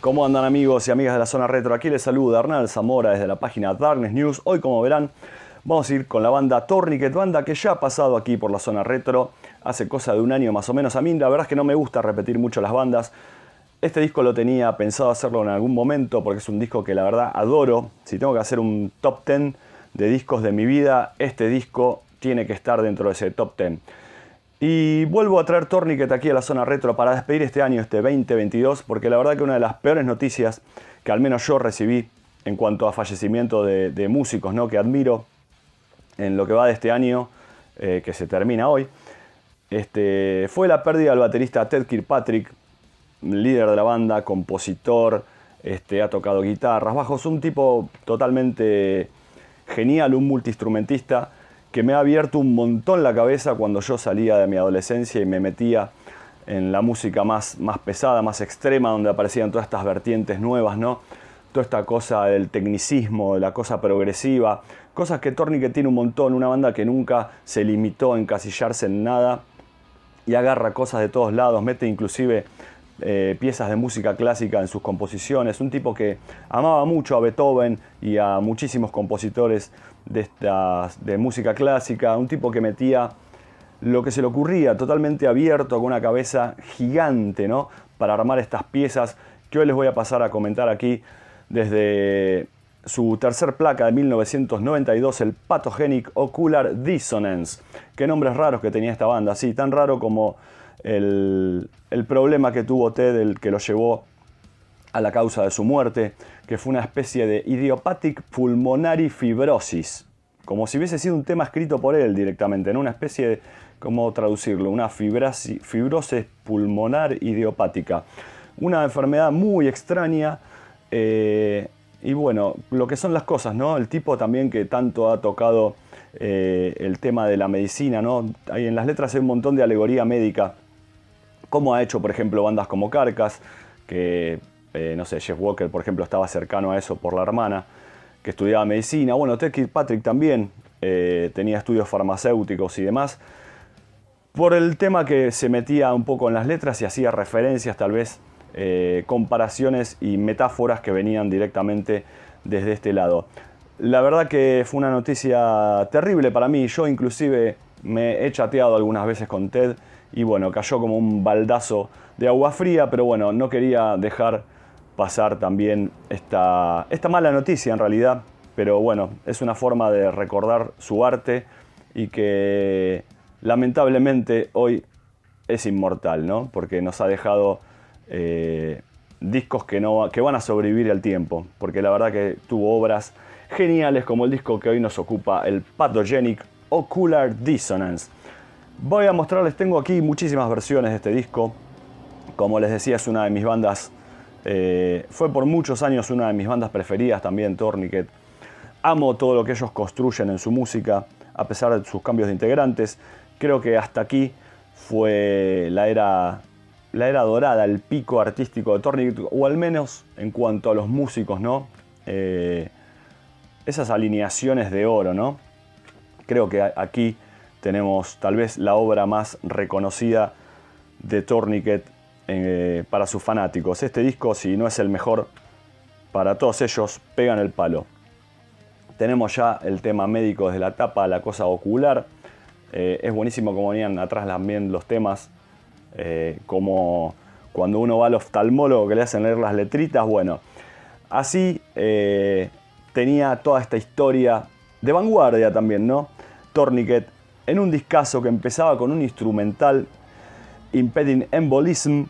¿Cómo andan amigos y amigas de la zona retro? Aquí les saluda Hernán Zamora desde la página Darkness News. Hoy, como verán, vamos a ir con la banda Tourniquet, banda que ya ha pasado aquí por la zona retro hace cosa de un año más o menos. A mí la verdad es que no me gusta repetir mucho las bandas. Este disco lo tenía pensado hacerlo en algún momento porque es un disco que la verdad adoro. Si tengo que hacer un top 10 de discos de mi vida, este disco tiene que estar dentro de ese top 10. Y vuelvo a traer Tourniquet aquí a la zona retro para despedir este año, este 2022, porque la verdad que una de las peores noticias que al menos yo recibí en cuanto a fallecimiento de, músicos ¿no? que admiro en lo que va de este año, eh, que se termina hoy, este, fue la pérdida del baterista Ted Kirkpatrick, líder de la banda, compositor, este, ha tocado guitarras, bajos, un tipo totalmente genial, un multiinstrumentista que me ha abierto un montón la cabeza cuando yo salía de mi adolescencia y me metía en la música más, más pesada, más extrema, donde aparecían todas estas vertientes nuevas, ¿no? Toda esta cosa del tecnicismo, de la cosa progresiva, cosas que Tornique tiene un montón, una banda que nunca se limitó a encasillarse en nada y agarra cosas de todos lados, mete inclusive eh, piezas de música clásica en sus composiciones, un tipo que amaba mucho a Beethoven y a muchísimos compositores de, de música clásica, un tipo que metía lo que se le ocurría, totalmente abierto, con una cabeza gigante, ¿no? Para armar estas piezas que hoy les voy a pasar a comentar aquí desde su tercer placa de 1992, el Pathogenic Ocular Dissonance. Qué nombres raros que tenía esta banda, sí, tan raro como el, el problema que tuvo Ted, el que lo llevó a la causa de su muerte, que fue una especie de idiopathic pulmonary fibrosis, como si hubiese sido un tema escrito por él directamente, ¿no? una especie de, ¿cómo traducirlo? Una fibrosis, pulmonar idiopática. Una enfermedad muy extraña. Eh, y bueno, lo que son las cosas, ¿no? El tipo también que tanto ha tocado eh, el tema de la medicina, ¿no? Hay en las letras hay un montón de alegoría médica. Como ha hecho, por ejemplo, bandas como Carcas, que eh, no sé, Jeff Walker, por ejemplo, estaba cercano a eso por la hermana, que estudiaba medicina. Bueno, Ted Patrick también eh, tenía estudios farmacéuticos y demás. Por el tema que se metía un poco en las letras y hacía referencias, tal vez, eh, comparaciones y metáforas que venían directamente desde este lado. La verdad que fue una noticia terrible para mí. Yo inclusive me he chateado algunas veces con Ted y bueno, cayó como un baldazo de agua fría, pero bueno, no quería dejar pasar también esta, esta mala noticia en realidad, pero bueno, es una forma de recordar su arte y que lamentablemente hoy es inmortal, ¿no? Porque nos ha dejado eh, discos que, no, que van a sobrevivir al tiempo, porque la verdad que tuvo obras geniales como el disco que hoy nos ocupa, el Pathogenic Ocular Dissonance. Voy a mostrarles, tengo aquí muchísimas versiones de este disco, como les decía es una de mis bandas eh, fue por muchos años una de mis bandas preferidas también, Tourniquet. Amo todo lo que ellos construyen en su música, a pesar de sus cambios de integrantes. Creo que hasta aquí fue la era, la era dorada, el pico artístico de Tourniquet, o al menos en cuanto a los músicos, ¿no? Eh, esas alineaciones de oro, ¿no? Creo que aquí tenemos tal vez la obra más reconocida de Tourniquet eh, para sus fanáticos. Este disco, si no es el mejor para todos ellos, pegan el palo. Tenemos ya el tema médico desde la tapa, la cosa ocular. Eh, es buenísimo como venían atrás también los temas, eh, como cuando uno va al oftalmólogo que le hacen leer las letritas. Bueno, así tenía toda esta historia de vanguardia también, ¿no? Tourniquet en un discazo que empezaba con un instrumental Impeding Embolism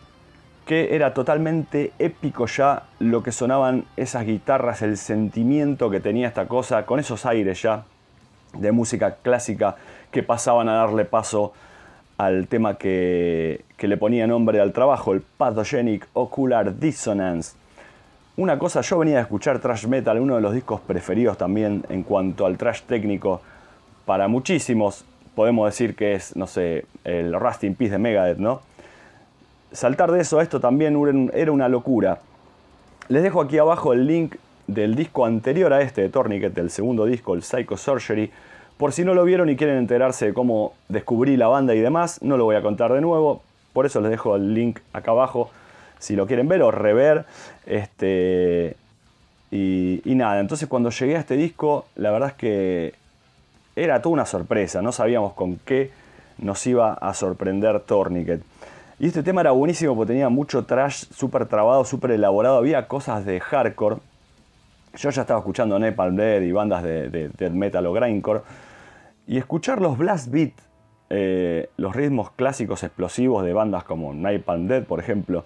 que era totalmente épico ya lo que sonaban esas guitarras, el sentimiento que tenía esta cosa, con esos aires ya de música clásica que pasaban a darle paso al tema que, le ponía nombre al trabajo, el Pathogenic Ocular Dissonance. Una cosa, yo venía a escuchar thrash metal, uno de los discos preferidos también en cuanto al thrash técnico para muchísimos. Podemos decir que es, no sé, el Rusting Peace de Megadeth, ¿no? Saltar de eso a esto también era una locura. Les dejo aquí abajo el link del disco anterior a este de Tourniquet, el segundo disco, el Psycho Surgery. Por si no lo vieron y quieren enterarse de cómo descubrí la banda y demás, no lo voy a contar de nuevo. Por eso les dejo el link acá abajo. si lo quieren ver o rever. Este, y, y nada, entonces cuando llegué a este disco, la verdad es que era toda una sorpresa, no sabíamos con qué nos iba a sorprender Tourniquet. Y este tema era buenísimo porque tenía mucho trash súper trabado, súper elaborado, había cosas de hardcore. Yo ya estaba escuchando Nepal Dead y bandas de, death metal o grindcore. Y escuchar los blast beat, eh, los ritmos clásicos explosivos de bandas como Napalm Dead, por ejemplo,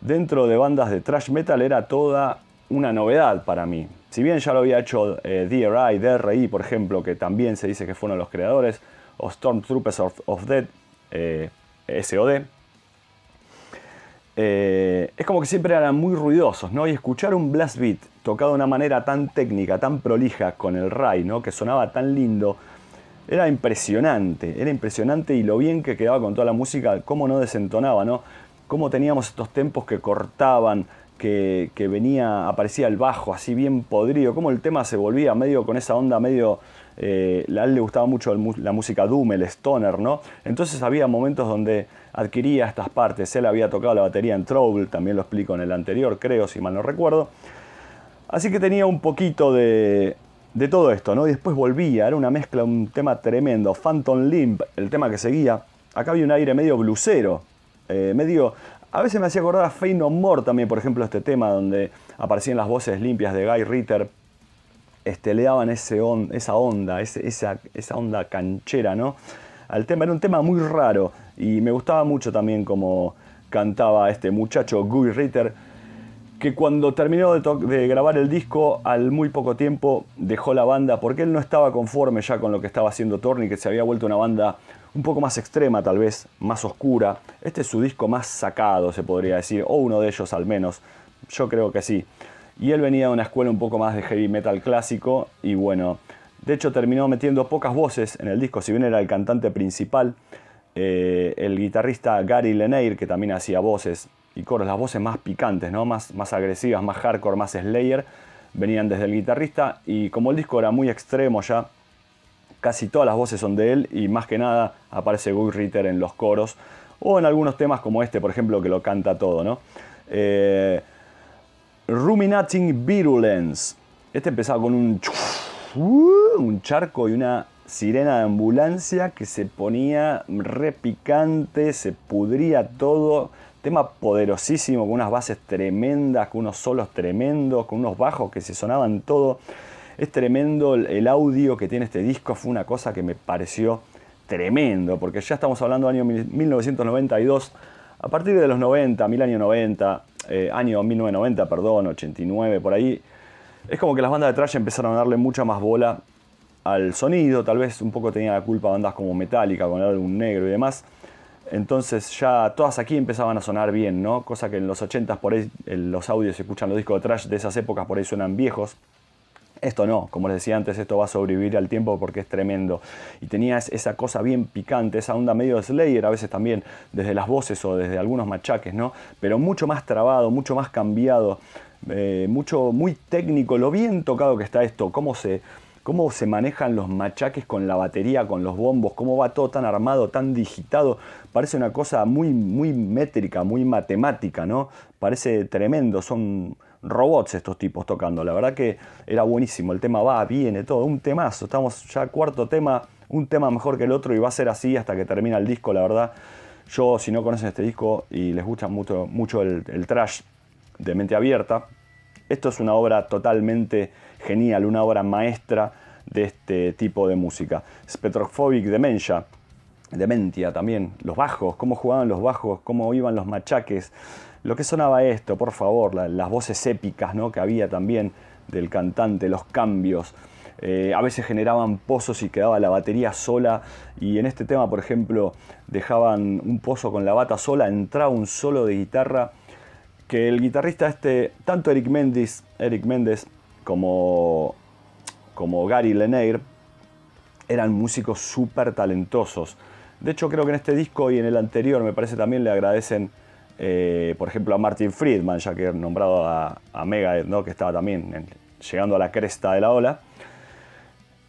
dentro de bandas de thrash metal era toda una novedad para mí. Si bien ya lo había hecho eh, DRI, DRI, por ejemplo, que también se dice que fueron los creadores, o Stormtroopers of, of Dead, eh, SOD, eh, es como que siempre eran muy ruidosos, ¿no? Y escuchar un blast beat tocado de una manera tan técnica, tan prolija, con el Ray, ¿no? Que sonaba tan lindo, era impresionante, era impresionante y lo bien que quedaba con toda la música, cómo no desentonaba, ¿no? Cómo teníamos estos tempos que cortaban, que, venía, aparecía el bajo así bien podrido, cómo el tema se volvía medio con esa onda medio... Eh, a él le gustaba mucho la música doom, el stoner, ¿no? Entonces había momentos donde adquiría estas partes. Él había tocado la batería en Trouble, también lo explico en el anterior, creo, si mal no recuerdo. Así que tenía un poquito de, de todo esto, ¿no? Y después volvía, era una mezcla, un tema tremendo. Phantom Limp, el tema que seguía. Acá había un aire medio blusero, eh, medio... A veces me hacía acordar a Fey No More también, por ejemplo, este tema donde aparecían las voces limpias de Guy Ritter. Este, le daban ese esa onda, esa, esa onda canchera, ¿no? Al tema. Era un tema muy raro y me gustaba mucho también como cantaba este muchacho Guy Ritter, que cuando terminó de, grabar el disco, al muy poco tiempo dejó la banda porque él no estaba conforme ya con lo que estaba haciendo Torni, que se había vuelto una banda un poco más extrema tal vez, más oscura. Este es su disco más sacado, se podría decir, o uno de ellos al menos. Yo creo que sí. Y él venía de una escuela un poco más de heavy metal clásico y bueno, de hecho terminó metiendo pocas voces en el disco, si bien era el cantante principal. Eh, el guitarrista Gary Lenair, que también hacía voces y coros, las voces más picantes, ¿no? más, más agresivas, más hardcore, más slayer, venían desde el guitarrista y como el disco era muy extremo ya, casi todas las voces son de él y más que nada aparece Guy Ritter en los coros o en algunos temas como este, por ejemplo, que lo canta todo. ¿no? Eh, Ruminating Virulence. Este empezaba con un, un charco y una sirena de ambulancia que se ponía repicante, se pudría todo. Tema poderosísimo, con unas bases tremendas, con unos solos tremendos, con unos bajos que se sonaban todo. Es tremendo el audio que tiene este disco, fue una cosa que me pareció tremendo, porque ya estamos hablando del año 1992, a partir de los 90, mil años 90, eh, año 1990, perdón, 89, por ahí, es como que las bandas de trash empezaron a darle mucha más bola al sonido, tal vez un poco tenía la culpa bandas como Metallica con el negro y demás. Entonces ya todas aquí empezaban a sonar bien, ¿no? Cosa que en los 80 por ahí los audios se escuchan los discos de trash de esas épocas por ahí suenan viejos. Esto no, como les decía antes, esto va a sobrevivir al tiempo porque es tremendo. Y tenía esa cosa bien picante, esa onda medio Slayer, a veces también desde las voces o desde algunos machaques, ¿no? Pero mucho más trabado, mucho más cambiado, eh, mucho, muy técnico, lo bien tocado que está esto, cómo se, cómo se manejan los machaques con la batería, con los bombos, cómo va todo tan armado, tan digitado. Parece una cosa muy, muy métrica, muy matemática, ¿no? Parece tremendo, son robots estos tipos tocando. La verdad que era buenísimo, el tema va, viene, todo, un temazo. Estamos ya cuarto tema, un tema mejor que el otro y va a ser así hasta que termina el disco, la verdad. Yo, si no conocen este disco y les gusta mucho, mucho el, el trash de mente abierta, esto es una obra totalmente genial, una obra maestra de este tipo de música. Spectrophobic Dementia, Dementia también, los bajos, cómo jugaban los bajos, cómo iban los machaques, lo que sonaba esto, por favor, las voces épicas ¿no? que había también del cantante, los cambios. Eh, a veces generaban pozos y quedaba la batería sola. Y en este tema, por ejemplo, dejaban un pozo con la bata sola, entraba un solo de guitarra que el guitarrista este, tanto Eric Mendes, Eric Méndez como, como Gary Lenair, eran músicos súper talentosos. De hecho, creo que en este disco y en el anterior me parece también le agradecen, eh, por ejemplo, a Martin Friedman, ya que nombrado a, a ¿no? que estaba también llegando a la cresta de la ola.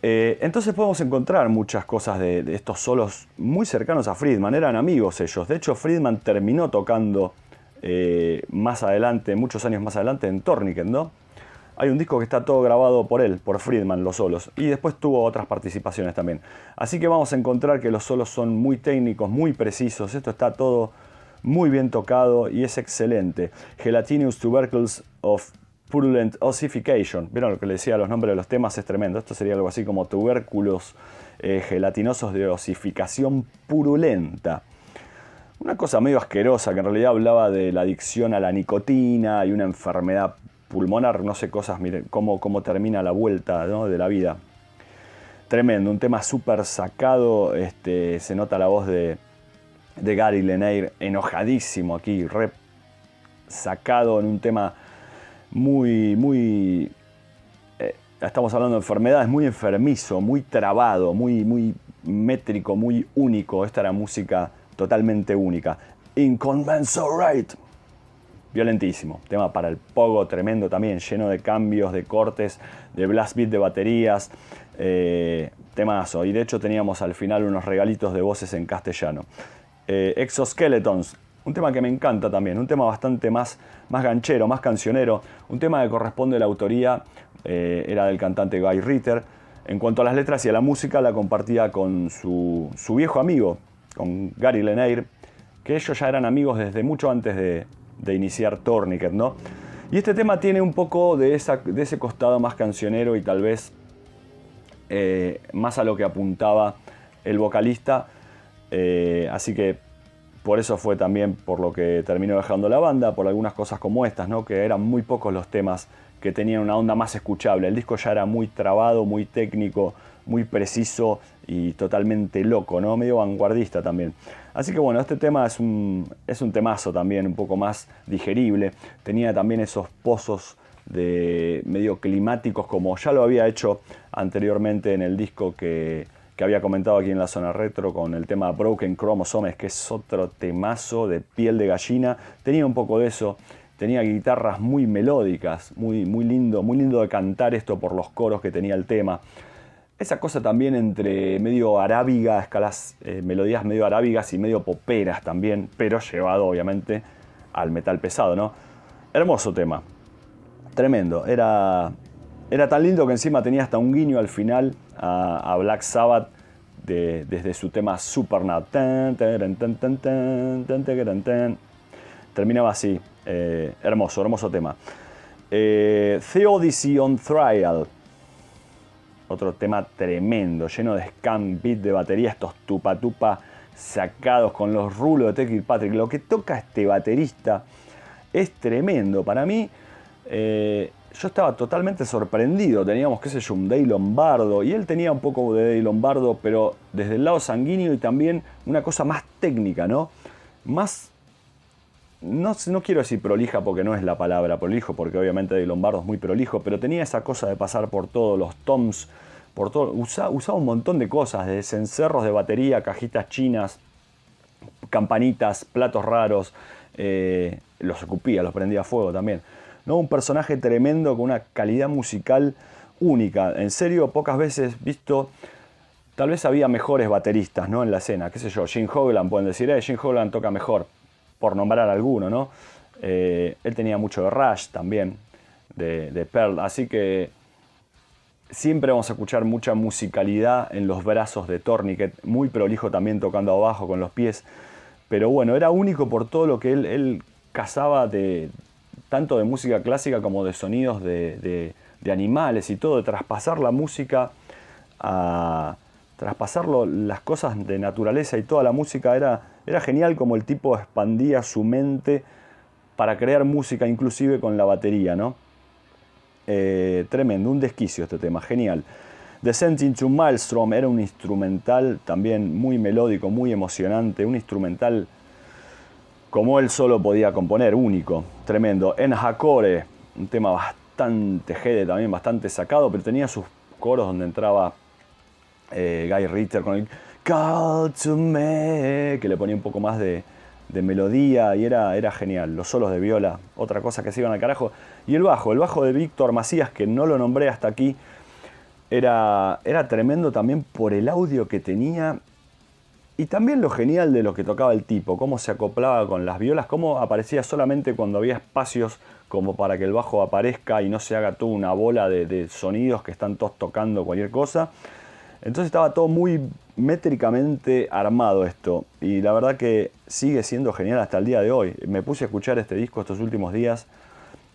Eh, entonces podemos encontrar muchas cosas de, estos solos muy cercanos a Friedman, eran amigos ellos. De hecho, Friedman terminó tocando eh, más adelante, muchos años más adelante, en Torniket, ¿no? Hay un disco que está todo grabado por él, por Friedman, los solos. Y después tuvo otras participaciones también. Así que vamos a encontrar que los solos son muy técnicos, muy precisos. Esto está todo muy bien tocado y es excelente. Gelatinous Tubercles of Purulent Ossification. Vieron lo que le decía, los nombres de los temas es tremendo. Esto sería algo así como tubérculos eh, gelatinosos de osificación purulenta. Una cosa medio asquerosa que en realidad hablaba de la adicción a la nicotina y una enfermedad pulmonar, no sé cosas, miren cómo, cómo termina la vuelta de la vida. Tremendo, un tema súper sacado, este, se nota la voz de, de Gary Lenair enojadísimo aquí, re sacado en un tema muy, muy... Eh, estamos hablando de enfermedades, muy enfermizo, muy trabado, muy, muy métrico, muy único. Esta era música totalmente única. Incommensurate. Violentísimo. Tema para el pogo tremendo también, lleno de cambios, de cortes, de blast beat de baterías. Eh, temazo. Y de hecho teníamos al final unos regalitos de voces en castellano. Eh, Exoskeletons, un tema que me encanta también, un tema bastante más, más ganchero, más cancionero, un tema que corresponde a la autoría, eh, era del cantante Guy Ritter. En cuanto a las letras y a la música, la compartía con su, viejo amigo, con Gary Lenair, que ellos ya eran amigos desde mucho antes de, iniciar Tourniquet, ¿no? Y este tema tiene un poco de, esa, de ese costado más cancionero y tal vez eh, más a lo que apuntaba el vocalista. Eh, así que por eso fue también por lo que terminó dejando la banda, por algunas cosas como estas, ¿no? que eran muy pocos los temas que tenían una onda más escuchable. El disco ya era muy trabado, muy técnico, muy preciso y totalmente loco, ¿no? medio vanguardista también. Así que bueno, este tema es un, es un temazo también, un poco más digerible. Tenía también esos pozos de medio climáticos como ya lo había hecho anteriormente en el disco que que había comentado aquí en la zona retro con el tema Broken Chromosomes, que es otro temazo de piel de gallina. Tenía un poco de eso, tenía guitarras muy melódicas, muy, muy lindo, muy lindo de cantar esto por los coros que tenía el tema. Esa cosa también entre medio arábiga, escalas, eh, melodías medio arábigas y medio poperas también, pero llevado obviamente al metal pesado, ¿no? Hermoso tema, tremendo. Era, era tan lindo que encima tenía hasta un guiño al final a, Black Sabbath desde su tema Supernaut. Terminaba así. Eh, hermoso, hermoso tema. Eh, Theodicy on Trial. Otro tema tremendo, lleno de scam beat de batería, estos tupa tupa sacados con los rulos de Tech Patrick. Lo que toca este baterista es tremendo. Para mí, eh, yo estaba totalmente sorprendido. Teníamos, qué sé yo, un Lombardo. Y él tenía un poco de Day Lombardo, pero desde el lado sanguíneo y también una cosa más técnica, ¿no? Más. No, no quiero decir prolija porque no es la palabra prolijo, porque obviamente Day Lombardo es muy prolijo, pero tenía esa cosa de pasar por todos los toms, por todo. Usaba, un montón de cosas, de cencerros de batería, cajitas chinas, campanitas, platos raros. Eh, los escupía, los prendía a fuego también. Un personaje tremendo con una calidad musical única. En serio, pocas veces visto. Tal vez había mejores bateristas ¿no? en la escena. ¿Qué sé yo? Jim Hoglan pueden decir, eh, Jim Hoglan toca mejor, por nombrar alguno, ¿no? Eh, él tenía mucho de Rush también, de, Pearl. Así que siempre vamos a escuchar mucha musicalidad en los brazos de Torniquet, muy prolijo también tocando abajo con los pies. Pero bueno, era único por todo lo que él, cazaba de, tanto de música clásica como de sonidos de, animales y todo, de traspasar la música a traspasar las cosas de naturaleza y toda la música era, era genial como el tipo expandía su mente para crear música inclusive con la batería, ¿no? Eh, tremendo, un desquicio este tema, genial. Descending to Maelstrom era un instrumental también muy melódico, muy emocionante, un instrumental como él solo podía componer, único, tremendo. En Hakore, un tema bastante jede también, bastante sacado, pero tenía sus coros donde entraba eh, Guy Ritter con el Call to Me, que le ponía un poco más de, melodía y era, era genial. Los solos de viola, otra cosa que se iban al carajo. Y el bajo, el bajo de Víctor Macías, que no lo nombré hasta aquí, era, era tremendo también por el audio que tenía y también lo genial de lo que tocaba el tipo, cómo se acoplaba con las violas, cómo aparecía solamente cuando había espacios como para que el bajo aparezca y no se haga toda una bola de, sonidos que están todos tocando cualquier cosa. Entonces estaba todo muy métricamente armado esto y la verdad que sigue siendo genial hasta el día de hoy. Me puse a escuchar este disco estos últimos días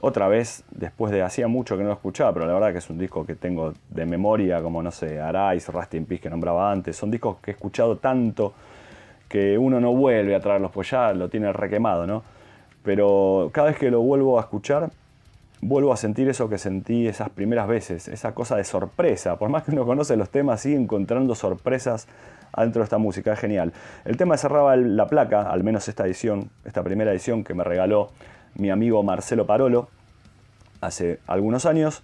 otra vez, después de hacía mucho que no lo escuchaba, pero la verdad que es un disco que tengo de memoria, como no sé, Arais, Rusty in Peace que nombraba antes, son discos que he escuchado tanto que uno no vuelve a traerlos, pues ya lo tiene requemado, ¿no? Pero cada vez que lo vuelvo a escuchar, vuelvo a sentir eso que sentí esas primeras veces, esa cosa de sorpresa. Por más que uno conoce los temas, sigue encontrando sorpresas adentro de esta música, es genial. El tema cerraba la placa, al menos esta edición, esta primera edición que me regaló mi amigo Marcelo Parolo hace algunos años,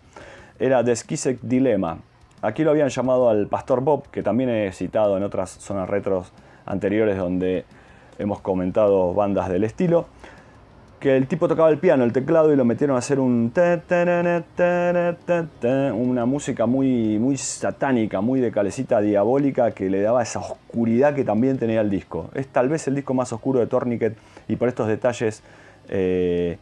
era The Skisek Dilemma. Aquí lo habían llamado al Pastor Bob, que también he citado en otras zonas retros anteriores donde hemos comentado bandas del estilo. Que el tipo tocaba el piano, el teclado y lo metieron a hacer un una música muy, muy satánica, muy de calecita diabólica que le daba esa oscuridad que también tenía el disco. Es tal vez el disco más oscuro de Tourniquet y por estos detalles eh,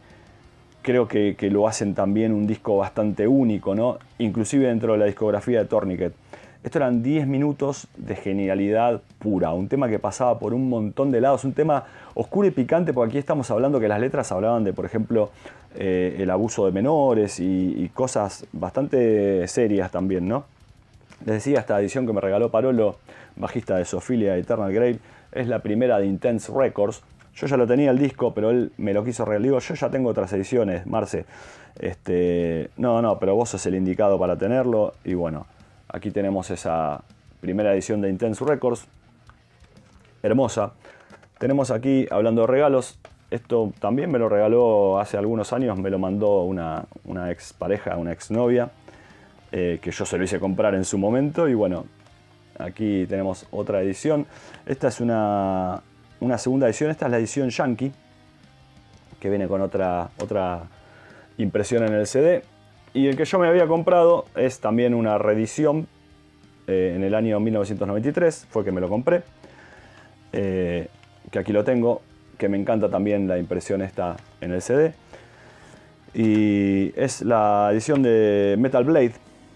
creo que, lo hacen también un disco bastante único, ¿no? inclusive dentro de la discografía de Tourniquet. Esto eran 10 minutos de genialidad pura, un tema que pasaba por un montón de lados, un tema oscuro y picante, porque aquí estamos hablando que las letras hablaban de, por ejemplo, eh, el abuso de menores y, cosas bastante serias también, ¿no? Les decía, esta edición que me regaló Parolo, bajista de Sophilia Eternal Grave, es la primera de Intense Records, yo ya lo tenía el disco, pero él me lo quiso regalar. Yo ya tengo otras ediciones, Marce. Este, no, no, pero vos sos el indicado para tenerlo. Y bueno, aquí tenemos esa primera edición de Intense Records. Hermosa. Tenemos aquí, hablando de regalos, esto también me lo regaló hace algunos años, me lo mandó una, ex pareja, una ex novia, eh, que yo se lo hice comprar en su momento. Y bueno, aquí tenemos otra edición. Esta es una una segunda edición. Esta es la edición Yankee, que viene con otra, otra impresión en el CD. Y el que yo me había comprado es también una reedición eh, en el año 1993, fue que me lo compré. Eh, que aquí lo tengo, que me encanta también la impresión esta en el CD. Y es la edición de Metal Blade.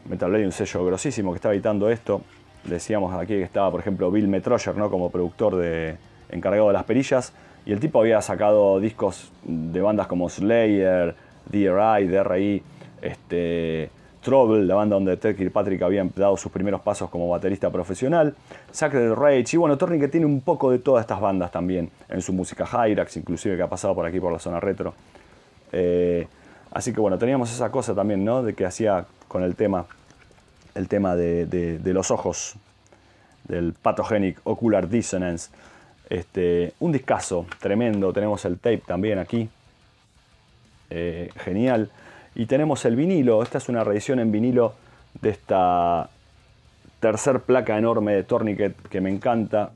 Metal Blade, un sello grosísimo que está editando esto. Decíamos aquí que estaba, por ejemplo, Bill Metroyer ¿no? como productor de, encargado de las perillas. Y el tipo había sacado discos de bandas como Slayer, DRI, DRI, este, Trouble, la banda donde Ted Kirkpatrick había dado sus primeros pasos como baterista profesional, Sacred Rage, y bueno, que tiene un poco de todas estas bandas también en su música, Hyrax inclusive, que ha pasado por aquí por la zona retro. Eh, así que bueno, teníamos esa cosa también, ¿no? De que hacía con el tema, el tema de, de los ojos, del Pathogenic Ocular Dissonance. Este, un discazo tremendo, tenemos el tape también aquí, eh, genial. Y tenemos el vinilo, esta es una reedición en vinilo de esta tercer placa enorme de Tourniquet que me encanta,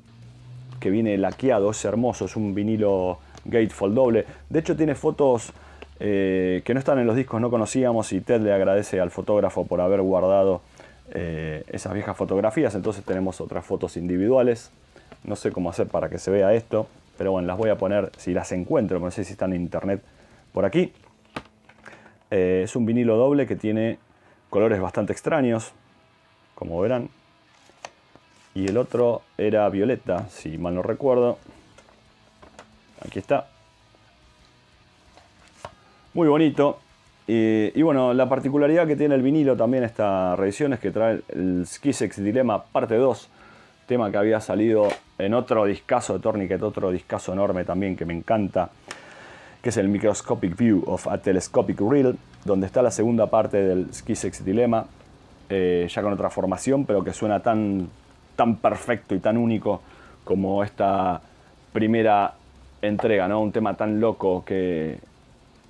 que viene laqueado, es hermoso, es un vinilo gatefold doble. De hecho tiene fotos eh, que no están en los discos, no conocíamos y Ted le agradece al fotógrafo por haber guardado eh, esas viejas fotografías, entonces tenemos otras fotos individuales. No sé cómo hacer para que se vea esto, pero bueno, las voy a poner si las encuentro, no sé si están en internet por aquí. Eh, es un vinilo doble que tiene colores bastante extraños, como verán. Y el otro era violeta, si mal no recuerdo. Aquí está. Muy bonito. y bueno, la particularidad que tiene el vinilo también esta reedición es que trae el Skisex Dilemma parte 2 tema que había salido en otro discazo de Tourniquet, otro discazo enorme también que me encanta, que es el Microscopic View of a Telescopic Reel, donde está la segunda parte del Skisex Dilemma, eh, ya con otra formación, pero que suena tan, tan perfecto y tan único como esta primera entrega, ¿no? Un tema tan loco que,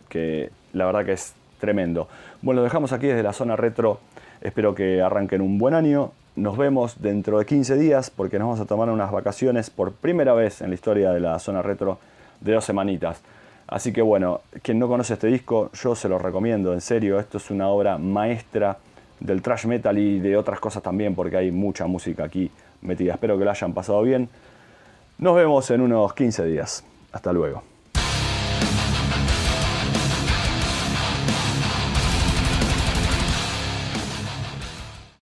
que la verdad que es tremendo. Bueno, lo dejamos aquí desde la zona retro. Espero que arranquen un buen año nos vemos dentro de 15 días porque nos vamos a tomar unas vacaciones por primera vez en la historia de la zona retro de dos semanitas. Así que bueno, quien no conoce este disco, yo se lo recomiendo, en serio, esto es una obra maestra del thrash metal y de otras cosas también porque hay mucha música aquí metida. Espero que lo hayan pasado bien. Nos vemos en unos 15 días. Hasta luego.